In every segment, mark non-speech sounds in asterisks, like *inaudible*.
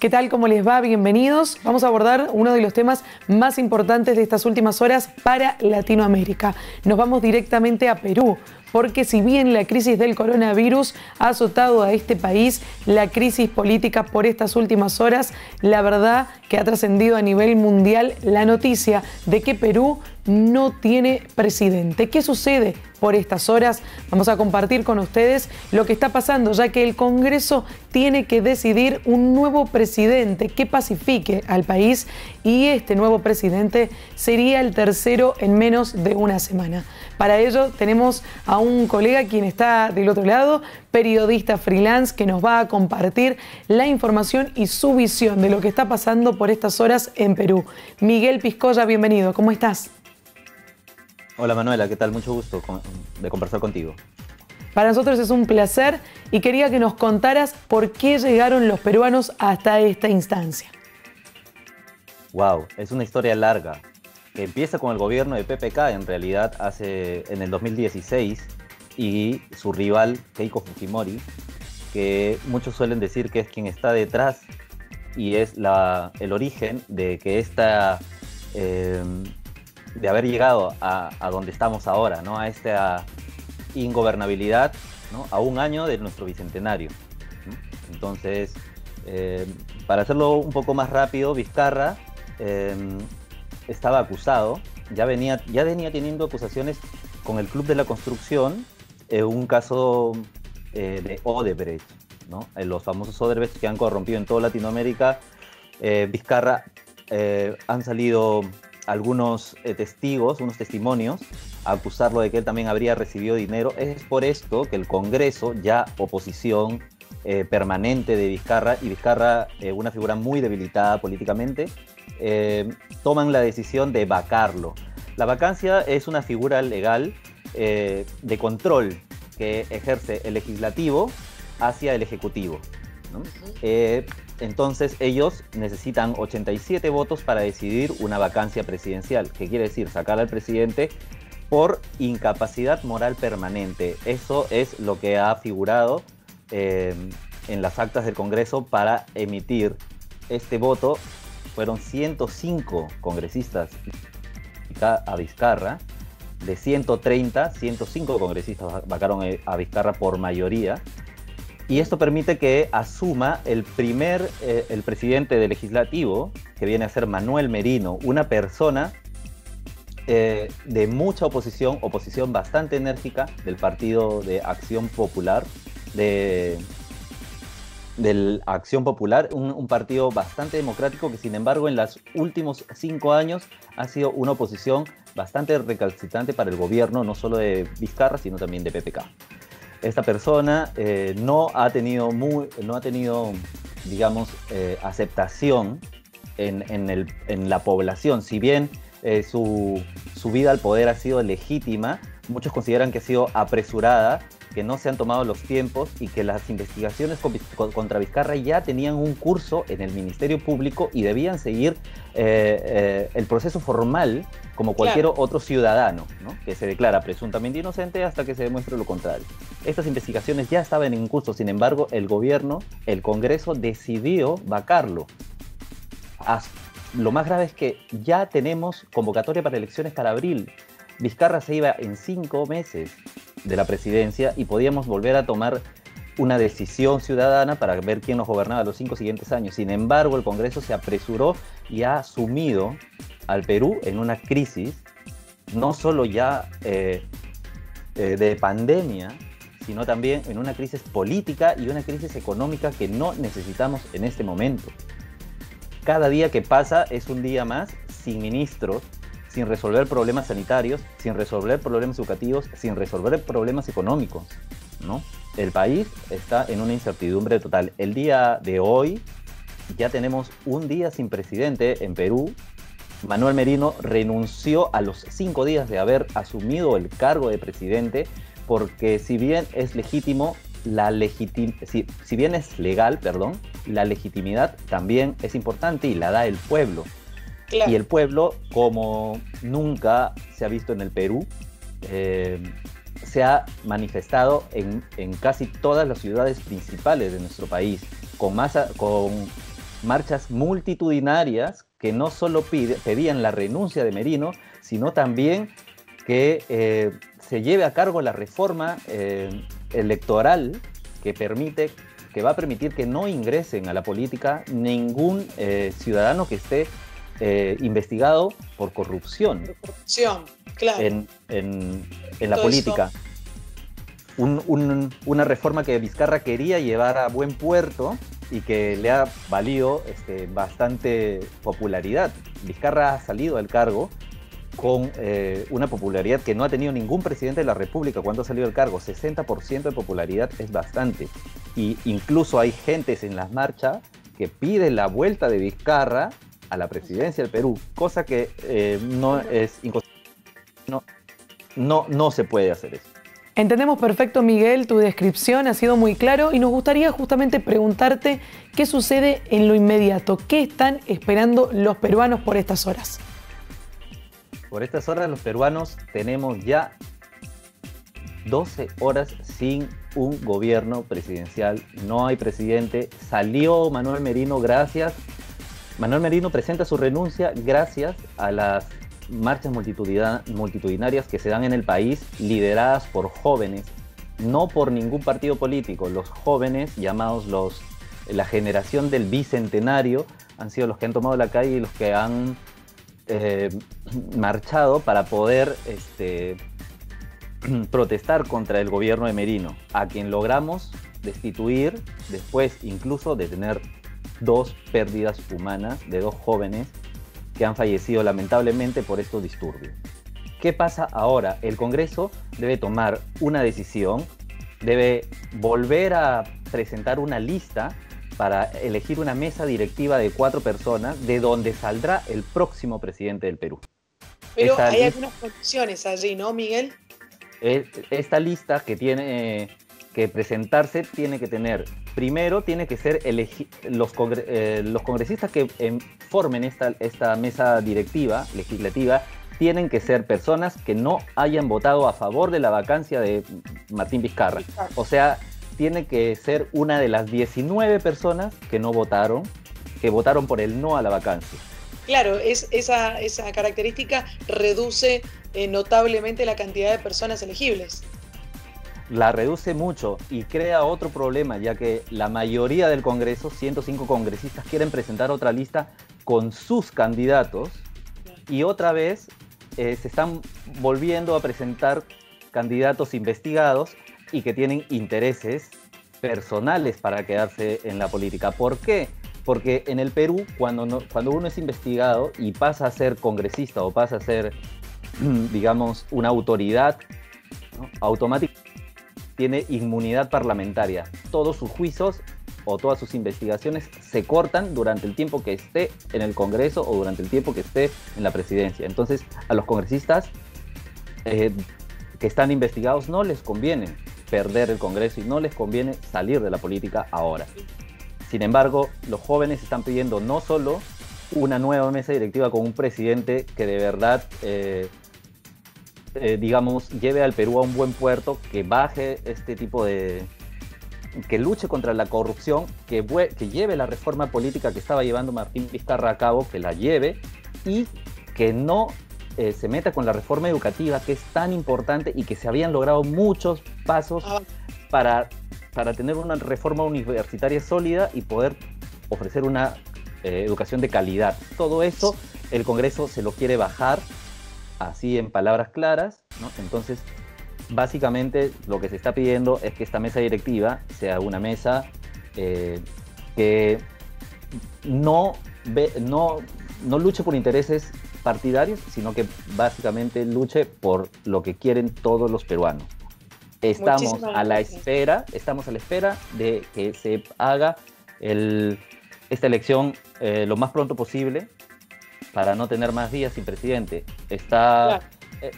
¿Qué tal? ¿Cómo les va? Bienvenidos. Vamos a abordar uno de los temas más importantes de estas últimas horas para Latinoamérica. Nos vamos directamente a Perú, porque si bien la crisis del coronavirus ha azotado a este país, la crisis política por estas últimas horas, la verdad que ha trascendido a nivel mundial la noticia de que Perú no tiene presidente. ¿Qué sucede por estas horas? Vamos a compartir con ustedes lo que está pasando, ya que el Congreso tiene que decidir un nuevo presidente que pacifique al país y este nuevo presidente sería el tercero en menos de una semana. Para ello tenemos a un colega quien está del otro lado, periodista freelance, que nos va a compartir la información y su visión de lo que está pasando por estas horas en Perú. Miguel Piscoya, bienvenido, ¿cómo estás? Hola Manuela, ¿qué tal? Mucho gusto de conversar contigo. Para nosotros es un placer y quería que nos contaras por qué llegaron los peruanos hasta esta instancia. Wow, es una historia larga que empieza con el gobierno de PPK en realidad hace en el 2016 y su rival Keiko Fujimori, que muchos suelen decir que es quien está detrás y es la, el origen de que esta eh, de haber llegado a, donde estamos ahora, ¿no? a esta ingobernabilidad, ¿no? a un año de nuestro bicentenario. Entonces, eh, para hacerlo un poco más rápido, Vizcarra em, estaba acusado, ya venía, ya venía teniendo acusaciones con el Club de la Construcción, en un caso eh, de Odebrecht, ¿no? los famosos Odebrecht que han corrompido en toda Latinoamérica. Eh, Vizcarra han salido algunos eh, testigos, unos testimonios, a acusarlo de que él también habría recibido dinero. Es por esto que el Congreso, ya oposición eh, permanente de Vizcarra, y Vizcarra, eh, una figura muy debilitada políticamente, toman la decisión de vacarlo. La vacancia es una figura legal de control que ejerce el legislativo hacia el ejecutivo. Entonces ellos necesitan 87 votos para decidir una vacancia presidencial, que quiere decir sacar al presidente por incapacidad moral permanente. Eso es lo que ha figurado eh, en las actas del Congreso para emitir este voto. Fueron 105 congresistas a Vizcarra. De 130, 105 congresistas vacaron a Vizcarra por mayoría. Y esto permite que asuma el primer, eh, el presidente del legislativo, que viene a ser Manuel Merino, una persona eh, de mucha oposición, oposición bastante enérgica del Partido de Acción Popular, de, del Acción Popular, un, un, partido bastante democrático que sin embargo en los últimos cinco años ha sido una oposición bastante recalcitrante para el gobierno, no solo de Vizcarra, sino también de PPK esta persona eh, no ha tenido, muy, no ha tenido digamos, eh, aceptación en, la población. Si bien eh, su, su, vida al poder ha sido legítima, muchos consideran que ha sido apresurada que no se han tomado los tiempos y que las investigaciones contra Vizcarra ya tenían un curso en el Ministerio Público y debían seguir eh, eh, el proceso formal como cualquier otro ciudadano, que se declara presuntamente inocente hasta que se demuestre lo contrario. Estas investigaciones ya estaban en curso, sin embargo, el gobierno, el Congreso decidió vacarlo. Lo más grave es que ya tenemos convocatoria para elecciones para abril. Vizcarra se iba en cinco meses de la presidencia y podíamos volver a tomar una decisión ciudadana para ver quién nos gobernaba los cinco siguientes años. Sin embargo, el Congreso se apresuró y ha sumido al Perú en una crisis, no solo ya eh, eh, de pandemia, sino también en una crisis política y una crisis económica que no necesitamos en este momento. Cada día que pasa es un día más sin ministros, sin resolver problemas sanitarios, sin resolver problemas educativos, sin resolver problemas económicos, ¿no? El país está en una incertidumbre total. El día de hoy ya tenemos un día sin presidente en Perú. Manuel Merino renunció a los cinco días de haber asumido el cargo de presidente porque si bien es legítimo, la legitim si, si bien es legal, perdón, la legitimidad también es importante y la da el pueblo. Y el pueblo, como nunca se ha visto en el Perú, eh, se ha manifestado en, casi todas las ciudades principales de nuestro país, con, masa, con marchas multitudinarias que no solo pedían la renuncia de Merino, sino también que eh, se lleve a cargo la reforma eh, electoral que permite que va a permitir que no ingresen a la política ningún ciudadano que esté investigado por corrupción. corrupción, claro. En, la política. una reforma que Vizcarra quería llevar a buen puerto y que le ha valido este, bastante popularidad. Vizcarra ha salido del cargo con eh, una popularidad que no ha tenido ningún presidente de la República cuando ha salido del cargo. 60% de popularidad es bastante. Y incluso hay gentes en las marchas que piden la vuelta de Vizcarra a la presidencia del Perú, cosa que eh, no es no, no, no se puede hacer eso. Entendemos perfecto, Miguel, tu descripción ha sido muy claro y nos gustaría justamente preguntarte qué sucede en lo inmediato, qué están esperando los peruanos por estas horas. Por estas horas los peruanos tenemos ya 12 horas sin un gobierno presidencial, no hay presidente, salió Manuel Merino gracias, Manuel Merino presenta su renuncia gracias a las marchas multitudinarias que se dan en el país lideradas por jóvenes, no por ningún partido político. Los jóvenes, llamados los, la generación del bicentenario, han sido los que han tomado la calle y los que han eh, *clears throat* marchado para poder este, *clears throat* protestar contra el gobierno de Merino, a quien logramos destituir después incluso de tener dos pérdidas humanas de dos jóvenes que han fallecido lamentablemente por estos disturbios. ¿Qué pasa ahora? El Congreso debe tomar una decisión, debe volver a presentar una lista para elegir una mesa directiva de cuatro personas de donde saldrá el próximo presidente del Perú. Pero hay algunas condiciones allí, ¿no, Miguel? Esta lista que tiene que presentarse tiene que tener, primero tiene que ser los, eh, los congresistas que em, formen esta, esta mesa directiva, legislativa, tienen que ser personas que no hayan votado a favor de la vacancia de Martín Vizcarra. O sea, tiene que ser una de las 19 personas que no votaron, que votaron por el no a la vacancia. Claro, es, esa, esa característica reduce eh, notablemente la cantidad de personas elegibles la reduce mucho y crea otro problema, ya que la mayoría del Congreso, 105 congresistas, quieren presentar otra lista con sus candidatos y otra vez eh, se están volviendo a presentar candidatos investigados y que tienen intereses personales para quedarse en la política. ¿Por qué? Porque en el Perú, cuando, cuando uno es investigado y pasa a ser congresista o pasa a ser, *clears throat* digamos, una autoridad, automáticamente tiene inmunidad parlamentaria. Todos sus juicios o todas sus investigaciones se cortan durante el tiempo que esté en el Congreso o durante el tiempo que esté en la presidencia. Entonces, a los congresistas eh, que están investigados no les conviene perder el Congreso y no les conviene salir de la política ahora. Sin embargo, los jóvenes están pidiendo no solo una nueva mesa directiva con un presidente que de verdad eh, eh, digamos, lleve al Perú a un buen puerto, que baje este tipo de... que luche contra la corrupción, que, que lleve la reforma política que estaba llevando Martín Vizcarra a cabo, que la lleve y que no eh, se meta con la reforma educativa, que es tan importante y que se habían logrado muchos pasos ah. para, para tener una reforma universitaria sólida y poder ofrecer una eh, educación de calidad. Todo eso el Congreso se lo quiere bajar así en palabras claras, ¿no? Entonces, básicamente lo que se está pidiendo es que esta mesa directiva sea una mesa eh, que no, ve, no, no luche por intereses partidarios, sino que básicamente luche por lo que quieren todos los peruanos. Estamos a la espera, estamos a la espera de que se haga el, esta elección eh, lo más pronto posible para no tener más días sin presidente. Está, eh,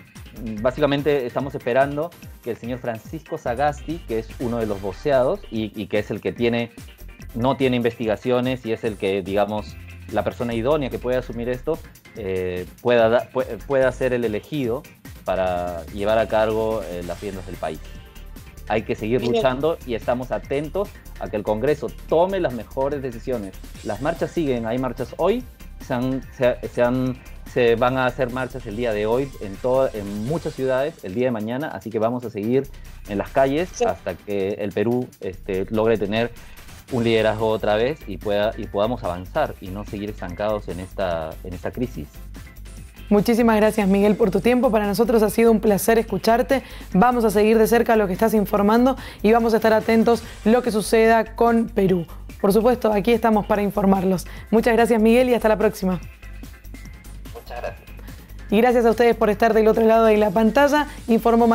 básicamente estamos esperando que el señor Francisco Sagasti, que es uno de los voceados y, que es el que tiene, no tiene investigaciones y es el que, digamos, la persona idónea que puede asumir esto, eh, pueda, pueda ser el elegido para llevar a cargo eh, las riendas del país. hay que seguir luchando y estamos atentos a que el Congreso tome las mejores decisiones. Las marchas siguen, hay marchas hoy, se, van a hacer marchas el día de hoy en, en muchas ciudades, el día de mañana, así que vamos a seguir en las calles hasta que el Perú este, logre tener un liderazgo otra vez y, pueda, y podamos avanzar y no seguir estancados en esta, en esta crisis. Muchísimas gracias Miguel por tu tiempo. Para nosotros ha sido un placer escucharte. Vamos a seguir de cerca lo que estás informando y vamos a estar atentos lo que suceda con Perú. Por supuesto, aquí estamos para informarlos. Muchas gracias Miguel y hasta la próxima. Muchas gracias. Y gracias a ustedes por estar del otro lado de la pantalla. Informó